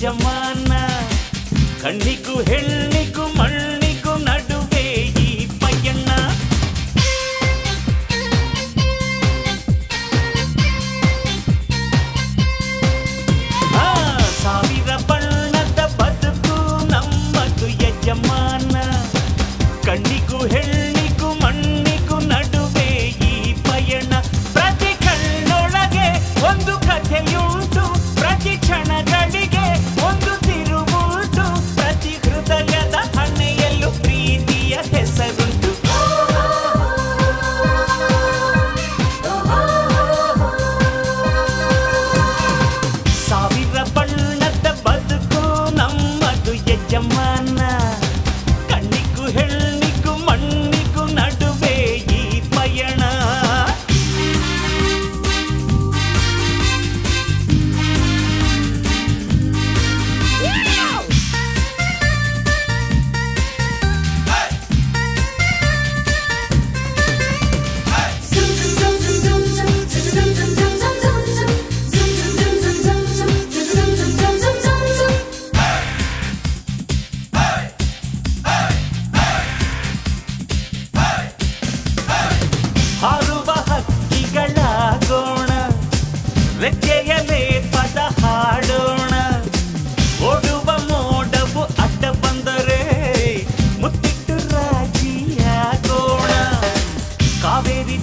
ನಿಜಮಾನ ಕಣ್ಣಿಗೂ ಹೆಣ್ಣೆ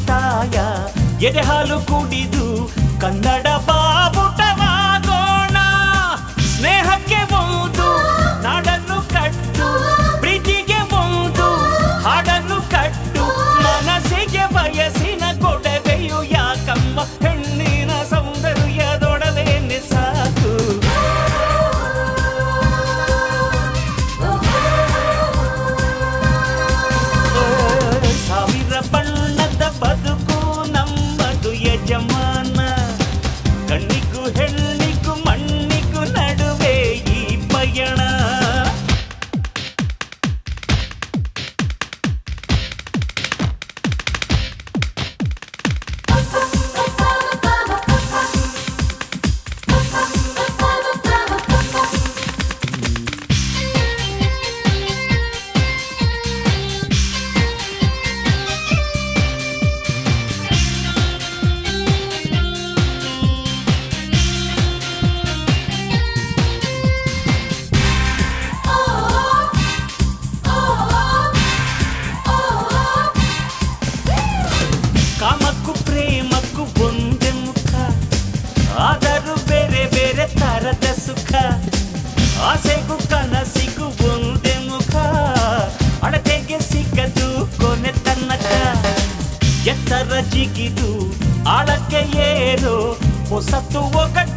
ತಾಯ ಎದೆ ಹಾಲು ಕುಡಿದು ಕನ್ನಡ ಬಾ ojos a tu boca